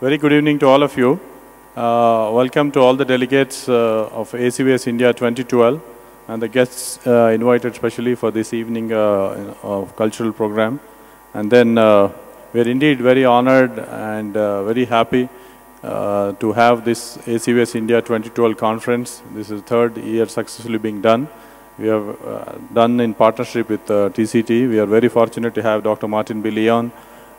Very good evening to all of you. Uh, welcome to all the delegates uh, of ACVS India 2012 and the guests uh, invited specially for this evening uh, of cultural program. And then uh, we are indeed very honored and uh, very happy to have this ACVS India 2012 conference. This is the third year successfully being done. We have done in partnership with TCT. We are very fortunate to have Dr. Martin B. Leon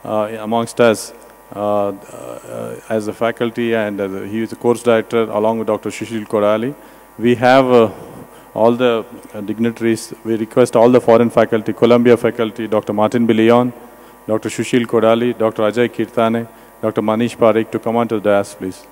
uh, amongst us as a faculty and a, he is a course director along with Dr. Sushil Kodali. We have uh, all the uh, dignitaries. We request all the foreign faculty, Columbia faculty, Dr. Martin B. Leon, Dr. Sushil Kodali, Dr. Ajay Kirtane, Dr. Manish Parekh to come on to the dais, please.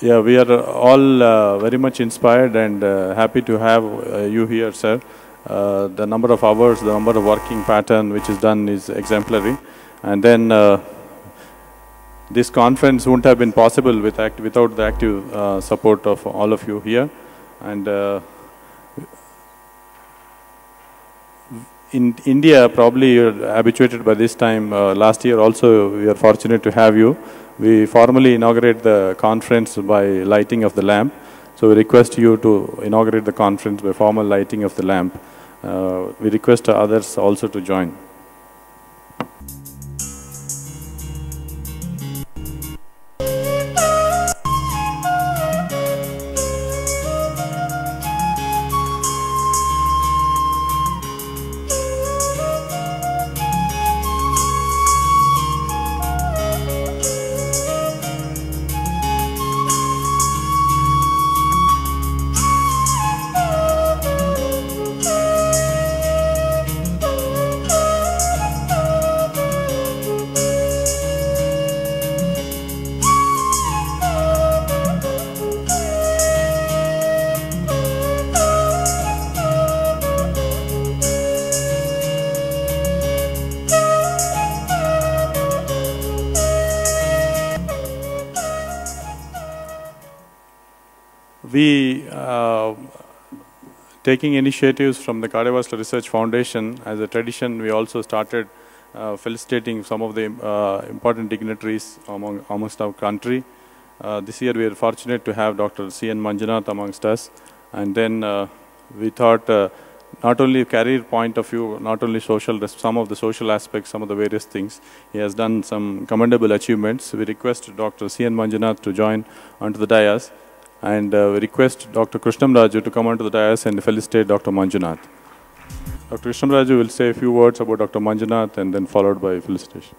Yeah, we are all uh, very much inspired and uh, happy to have uh, you here, sir. Uh, the number of hours, the number of working pattern which is done is exemplary. And then uh, this conference wouldn't have been possible with act- without the active uh, support of all of you here. And uh, in India, probably you're habituated by this time. Uh, last year also, we are fortunate to have you. We formally inaugurate the conference by lighting of the lamp. So we request you to inaugurate the conference by formal lighting of the lamp. Uh, we request others also to join. Taking initiatives from the Cardiovascular Research Foundation, as a tradition, we also started uh, felicitating some of the uh, important dignitaries among, amongst our country. Uh, this year, we are fortunate to have Dr. C.N. Manjunath amongst us. And then uh, we thought uh, not only career point of view, not only social, some of the social aspects, some of the various things. He has done some commendable achievements. We request Dr. C.N. Manjunath to join onto the dais. And uh, request Dr. Krishnam Raju to come onto the dais and felicitate Dr. Manjunath. Dr. Krishnam Raju will say a few words about Dr. Manjunath and then followed by felicitation.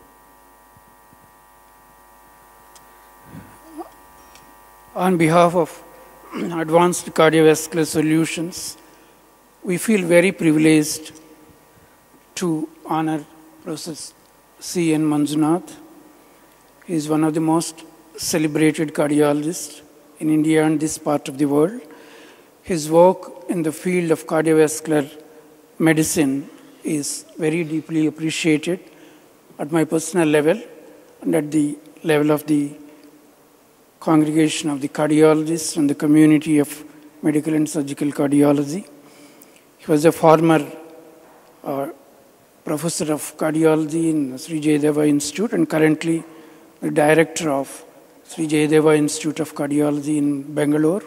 On behalf of Advanced Cardiovascular Solutions, we feel very privileged to honor Professor C. N. Manjunath. He is one of the most celebrated cardiologists in India and this part of the world. His work in the field of cardiovascular medicine is very deeply appreciated at my personal level and at the level of the congregation of the cardiologists and the community of medical and surgical cardiology. He was a former uh, professor of cardiology in Sri Jayadeva Institute and currently the director of Sri Jayadeva Institute of Cardiology in Bangalore.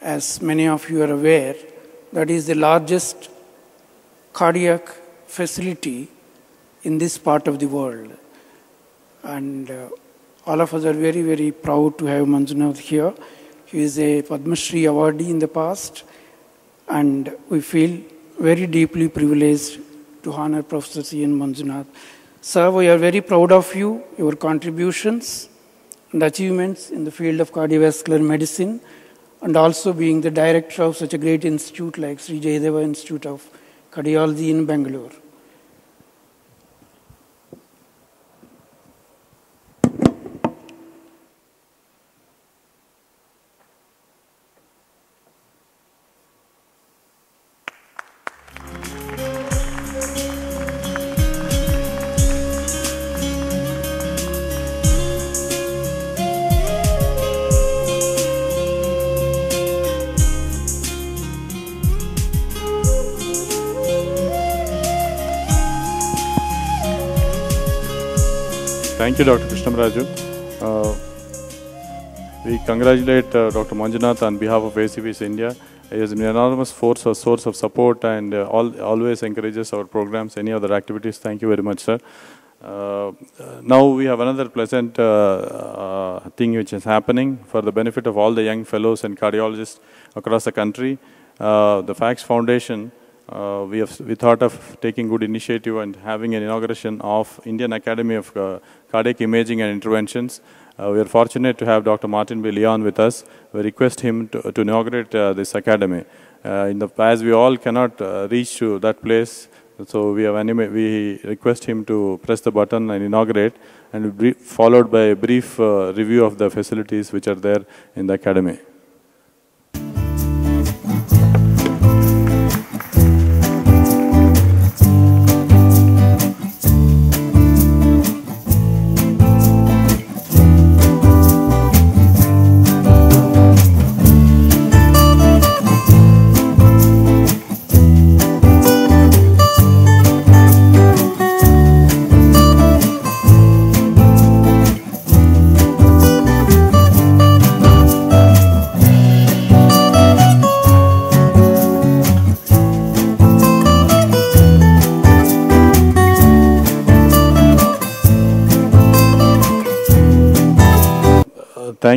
As many of you are aware, that is the largest cardiac facility in this part of the world. And uh, all of us are very, very proud to have Manjunath here. He is a Padma Shri awardee in the past, and we feel very deeply privileged to honor Professor C. N. Manjunath. Sir, we are very proud of you, your contributions and achievements in the field of cardiovascular medicine, and also being the director of such a great institute like Sri Jayadeva Institute of Cardiology in Bangalore. Thank you, Dr. Krishnamraju. Uh, we congratulate uh, Dr. Manjunath on behalf of ACVS India. He is an enormous force or source of support and uh, all, always encourages our programs, any other activities. Thank you very much, sir. Uh, now we have another pleasant uh, uh, thing which is happening for the benefit of all the young fellows and cardiologists across the country. Uh, the FACS Foundation, uh, we have we thought of taking good initiative and having an inauguration of Indian Academy of uh, Cardiac Imaging and Interventions. Uh, we are fortunate to have Dr. Martin B. Leon with us. We request him to, to inaugurate uh, this academy. Uh, in the, as we all cannot uh, reach to that place, so we have anima- we request him to press the button and inaugurate, and followed by a brief uh, review of the facilities which are there in the academy.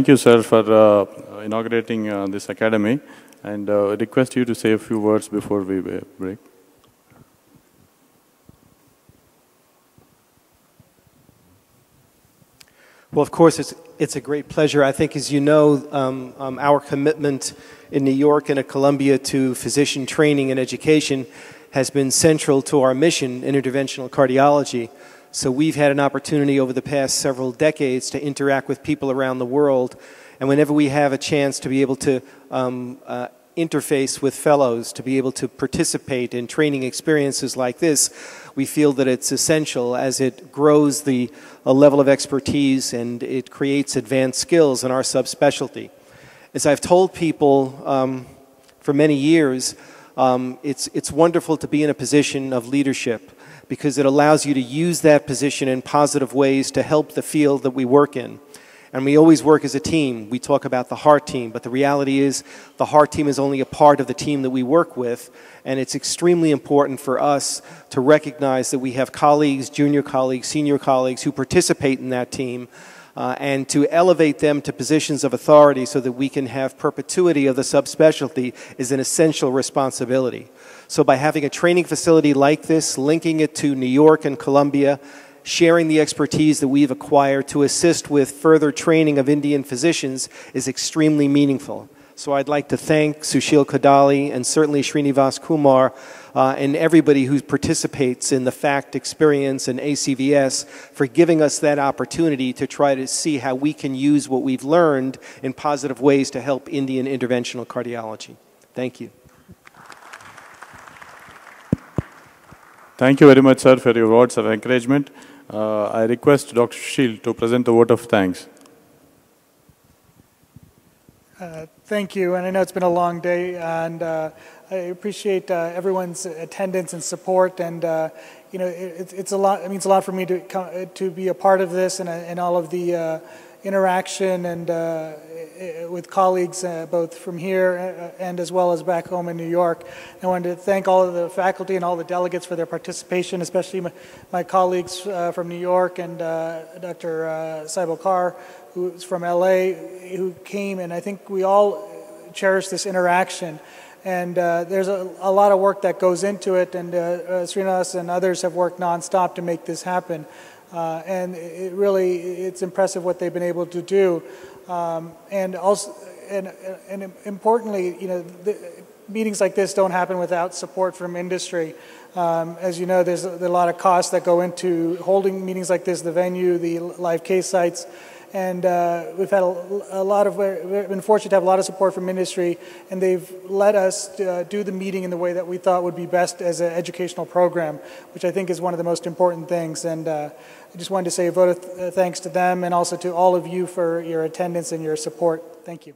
You, sir, for uh, inaugurating uh, this academy, and uh, request you to say a few words before we break. Well, of course, it's, it's a great pleasure. I think, as you know, um, um, our commitment in New York and at Columbia to physician training and education has been central to our mission in interventional cardiology. So we've had an opportunity over the past several decades to interact with people around the world. And whenever we have a chance to be able to um, uh, interface with fellows, to be able to participate in training experiences like this, we feel that it's essential as it grows the uh, level of expertise and it creates advanced skills in our subspecialty. As I've told people um, for many years, um, it's, it's wonderful to be in a position of leadership because it allows you to use that position in positive ways to help the field that we work in. And we always work as a team. We talk about the heart team, but the reality is the heart team is only a part of the team that we work with. And it's extremely important for us to recognize that we have colleagues, junior colleagues, senior colleagues who participate in that team. Uh, and to elevate them to positions of authority so that we can have perpetuity of the subspecialty is an essential responsibility. So, by having a training facility like this, linking it to New York and Columbia, sharing the expertise that we've acquired to assist with further training of Indian physicians is extremely meaningful. So I'd like to thank Sushil Kodali and certainly Srinivas Kumar uh, and everybody who participates in the FACT experience and ACVS for giving us that opportunity to try to see how we can use what we've learned in positive ways to help Indian interventional cardiology. Thank you. Thank you very much, sir, for your words of encouragement. Uh, I request Dr. Sushil to present the vote of thanks. Uh, Thank you, and I know it's been a long day, and uh, I appreciate uh, everyone's attendance and support. And uh, you know, it, it's a lot. It means a lot for me to come, to be a part of this and, and all of the uh, interaction and with colleagues uh, both from here uh, and as well as back home in New York. I wanted to thank all of the faculty and all the delegates for their participation, especially my, my colleagues uh, from New York and uh, Dr. Uh, Kar, who's from LA, who came, and I think we all cherish this interaction. And uh, there's a, a, lot of work that goes into it, and uh, uh, Srinath and others have worked nonstop to make this happen. Uh, and it really, it's impressive what they've been able to do. Um, and also, and, and importantly, you know, the, meetings like this don't happen without support from industry. Um, as you know, there's a, there's a lot of costs that go into holding meetings like this, the venue, the live case sites and uh, we've had a, a, lot of we've been fortunate to have a lot of support from industry and they've let us uh, do the meeting in the way that we thought would be best as an educational program which i think is one of the most important things. And uh, i just wanted to say a vote of th- thanks to them and also to all of you for your attendance and your support. Thank you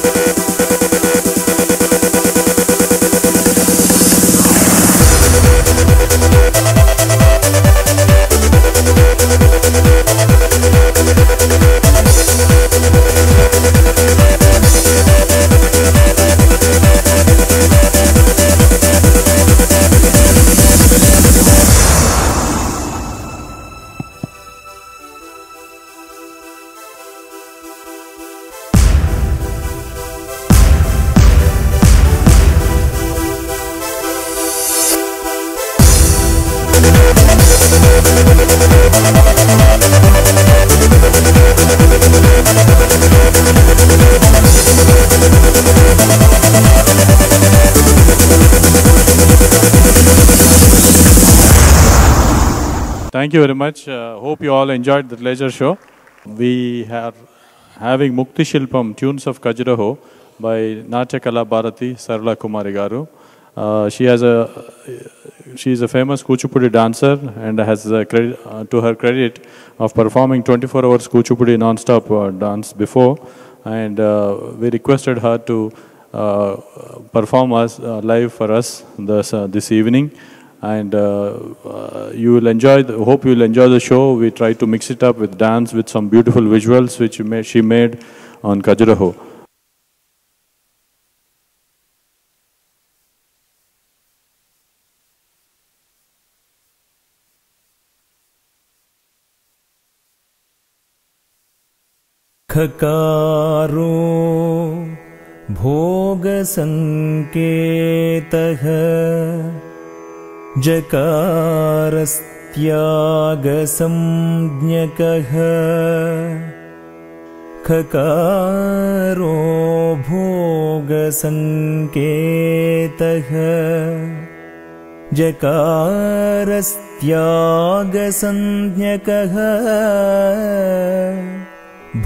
Thank you very much. Uh, hope you all enjoyed the leisure show. We are having Mukthi Shilpam, Tunes of Khajuraho by Natyakala Bharathi Sarla Kumari Garu. Uh, she has a she is a famous Kuchipudi dancer and has credit, uh, to her credit of performing 24 hours Kuchipudi non-stop uh, dance before and uh, we requested her to uh, perform us uh, live for us this, this evening and uh, uh, you will enjoy the, hope you will enjoy the show we try to mix it up with dance with some beautiful visuals which may, she made on Kajuraho. खकारो भोगसङ्केतः जकारस्त्यागसंज्ञकः खकारो भोगसङ्केतः जकारस्त्यागसंज्ञकः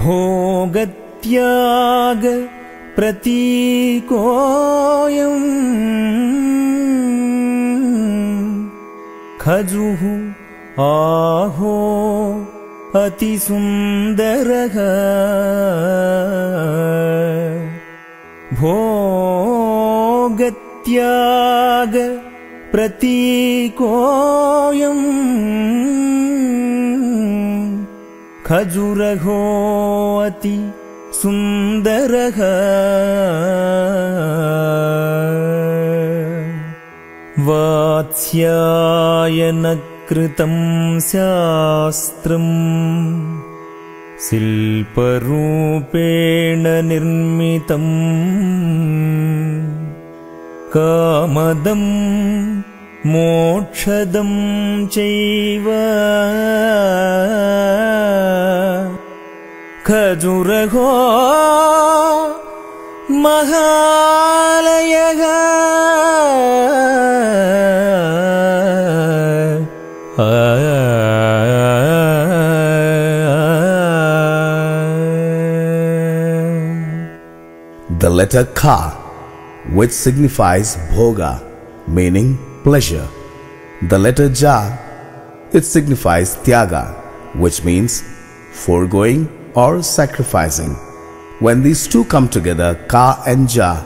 भोगत्याग प्रतीकोऽयम् खजुः आहो अतिसुन्दरः। भोगत्याग प्रतीकोऽयम् खजुरहो अति सुन्दरः वात्स्यायनकृतं शास्त्रम्। शिल्परूपेण निर्मितम्। कामदं मोक्षदं चैव। खजुरहो The letter Ka, which signifies Bhoga, meaning pleasure. The letter Ja, it signifies Tyaga, which means foregoing or sacrificing. When these two come together, Ka and Ja,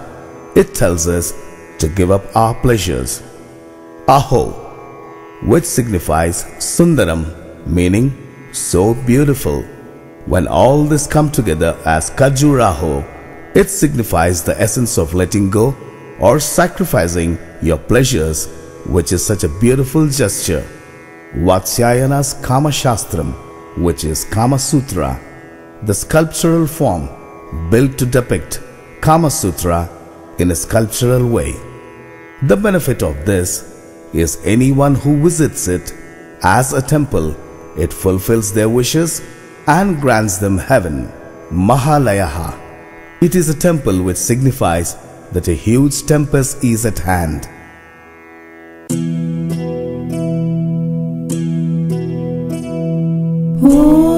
it tells us to give up our pleasures. Aho, which signifies Sundaram, meaning so beautiful. When all this come together as Khajuraho, it signifies the essence of letting go or sacrificing your pleasures, which is such a beautiful gesture. Vatsyayana's Kama Shastram, which is Kama Sutra, the sculptural form built to depict Kama Sutra in a sculptural way. The benefit of this is anyone who visits it as a temple, it fulfills their wishes and grants them heaven. Mahalayaha. It is a temple which signifies that a huge tempest is at hand. Ooh.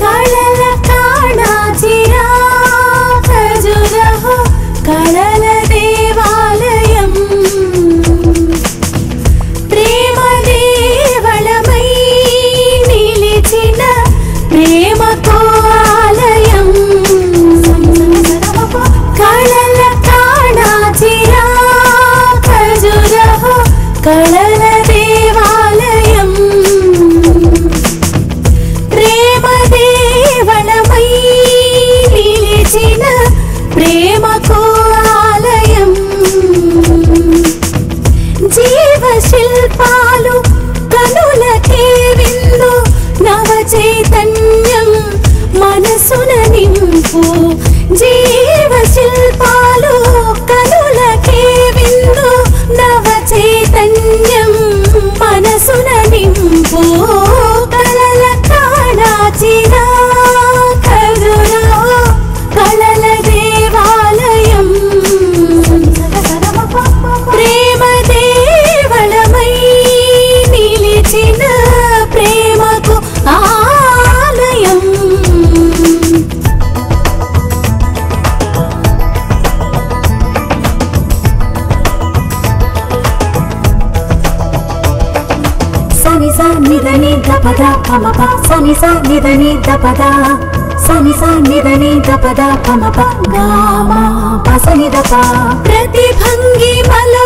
കടല കാണാ ചിരാ കജുരഹോ పద. సని సాని దని పద. పమ పమా పసని దప ప్రతిభంగి మలో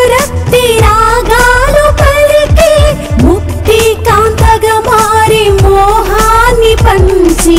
ముక్తి కాంతగ మారి మోహాన్ని పంచి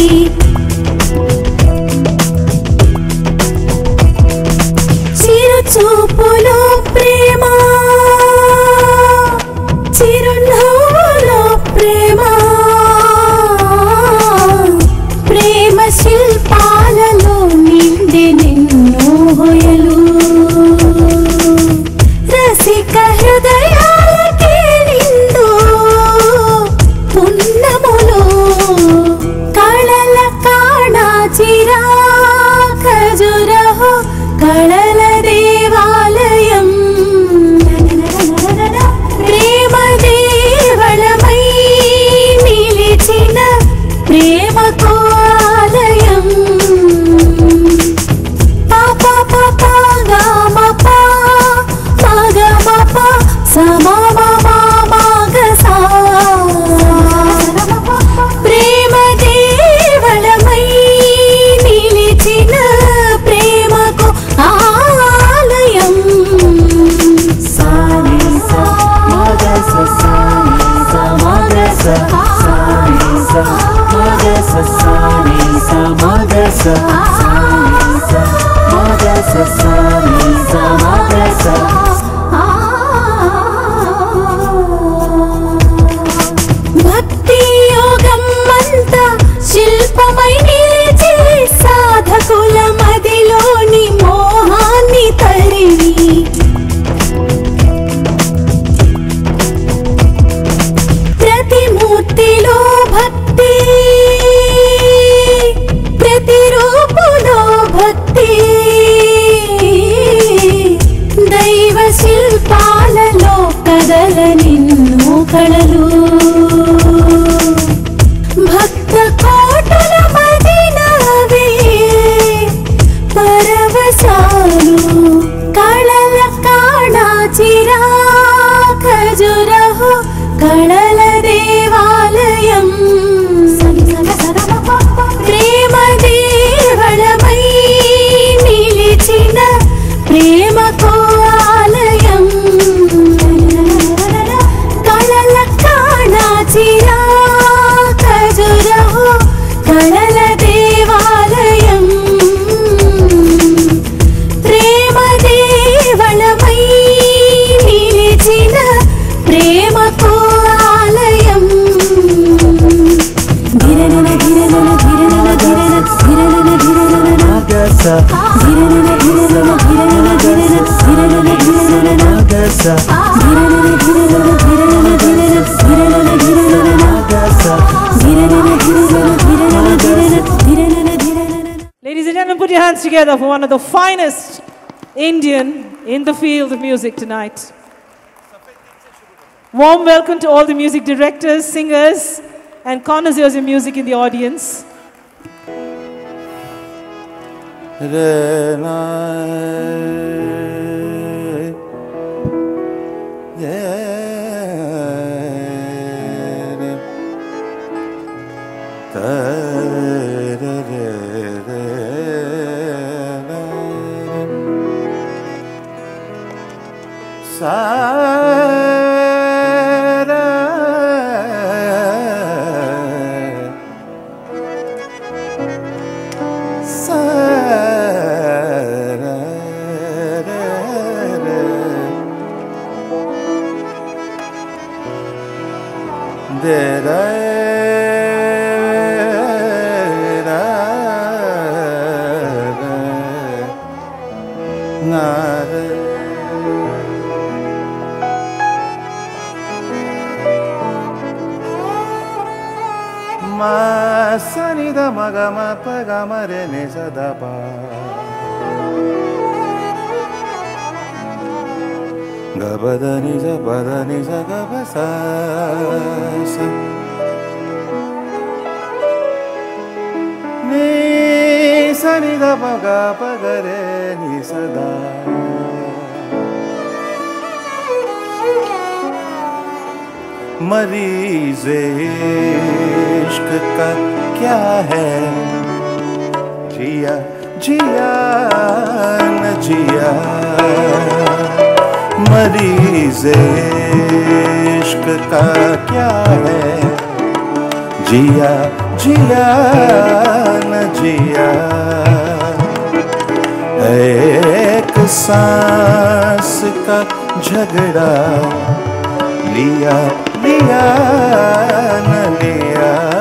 and put your hands together for one of the finest Indian in the field of music tonight. Warm welcome to all the music directors, singers, and connoisseurs of music in the audience. ग प गम रे नि सदा पा प नि ज प नि ज गब प स स नि स नि द प ग प ग रे नि स मरीज़ इश्क का क्या है? जिया जिया, न जिया। मरीज़ इश्क का क्या है? जिया जिया, न जिया। एक सांस का झगड़ा। लिया लिया, न लिया।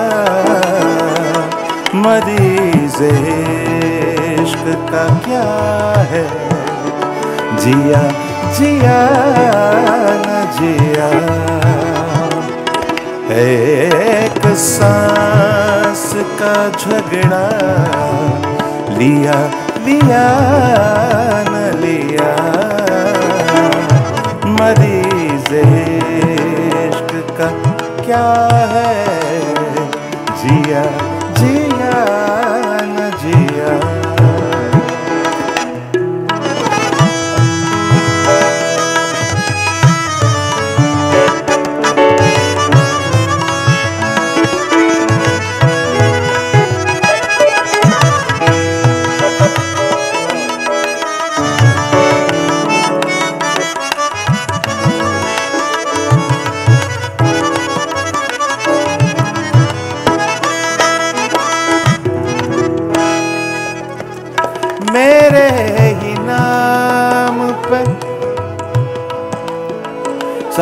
मरीज़, इश्क का क्या है? जिया जिया न जिया। एक सांस का झगड़ा लिया लिया न लिया। मरीज़, इश्क का क्या है? जिया Yeah.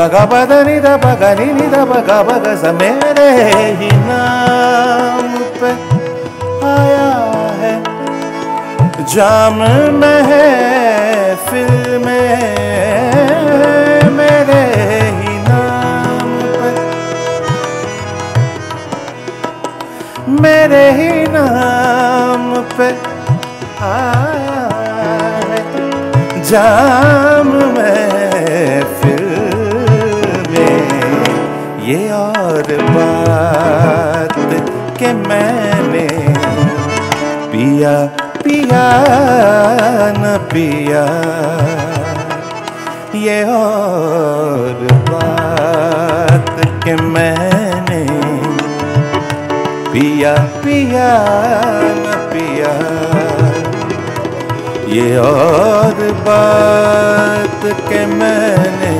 सगबद निधग निधग बग समेरे ही नाम पे आया है जाम है फ़िल्म मेरे ही नाम पे मेरे ही नाम पे आया है जाम ये और बात के मैंने पिया पिया, न पिया। ये और बात के मैंने पिया पिया, न पिया। ये और बात के मैंने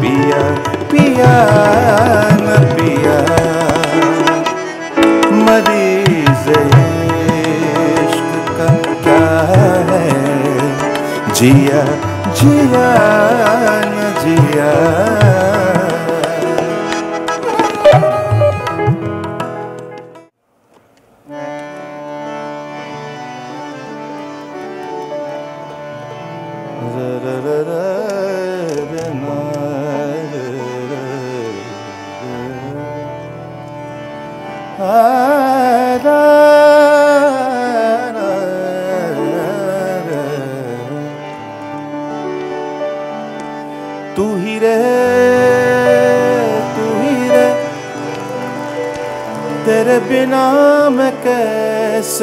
पिया। पिया न पिया जिया जिया न जिया।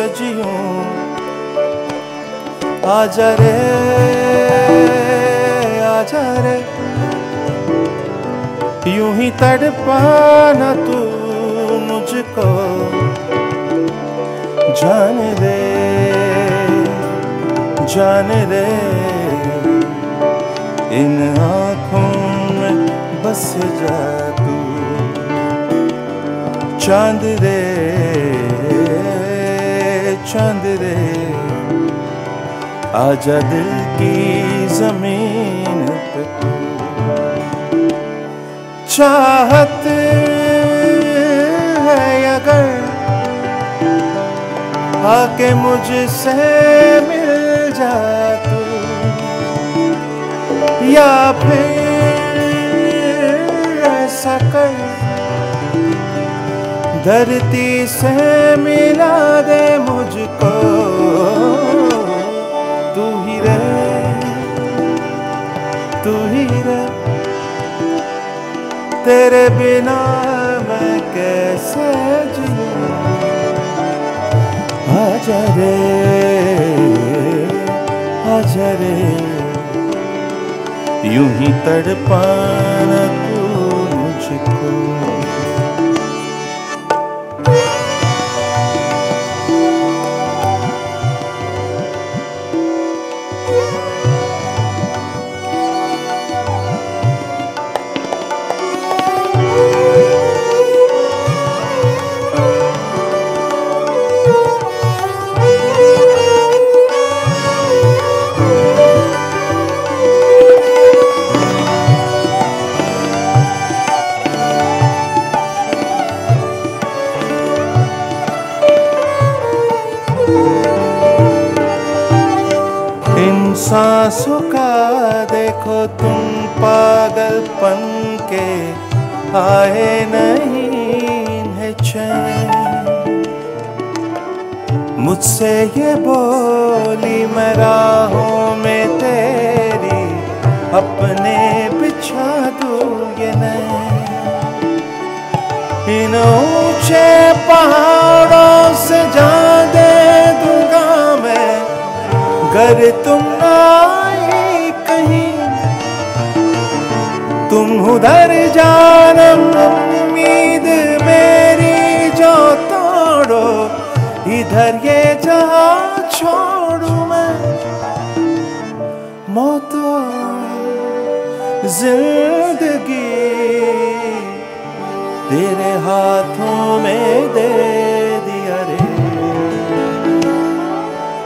कैसे जीऊं आजा रे आजा रे। यूँ ही तड़पाना तू मुझको, जाने दे जाने दे। इन आँखों में बस जा तू, चाँद रे चाँद रे। आजा दिल की ज़मीन पे। चाहत है अगर आके मुझसे मिल जा या फिर ऐसा कर धरती से मिला दे मुझको। तू ही रे, तू ही रे। तेरे बिना मैं कैसे जीऊं? आजा रे आजा रे। यूँ ही तड़पाना तू मुझको। मुझसे ये बोली मैं राहों में तेरी, अपने बिछा दूँ ये नैन इन ऊँचे पहाड़ों से जा दे दूँगा मैं, घर तुम आई कहीं। तुम उधर जानम उम्मीद मेरी درگه جها چارم ما تو زندگی तेरे हाथों में दे दिया रे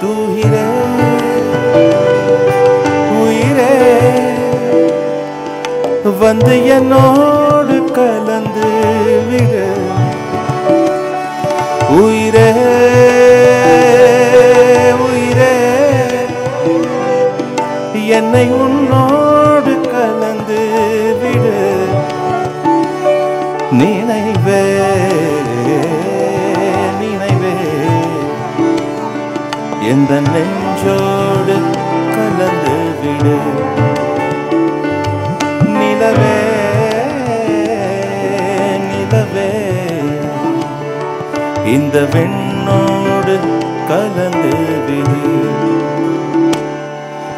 तू ही रे हुई रे वंदयनों என்னை உன்னோடு கலந்து விடு. நினைவே நினைவே. எந்த நெஞ்சோடு கலந்து விடு. நிலவே நிலவே. இந்த வெண்ணோடு கலந்து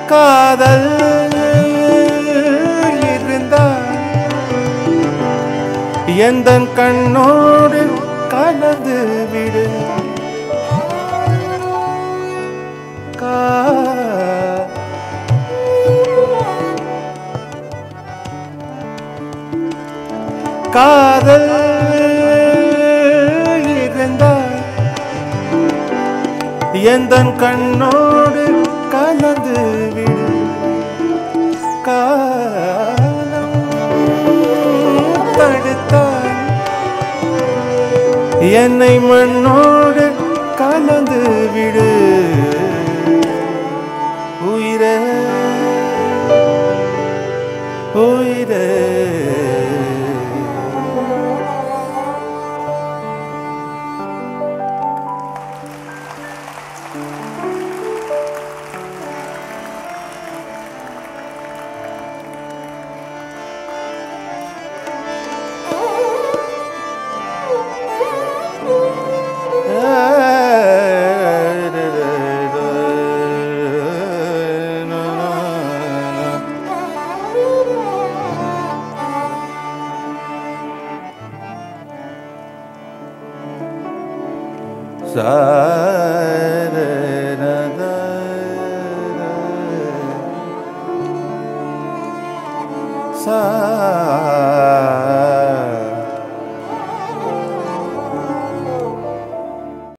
காதல் இருந்தால் எந்த கண்ணோடு கலந்து விடு. காதல் இருந்தால் எந்த கண்ணோ என்னை மண்ணோடு கலந்து விடு.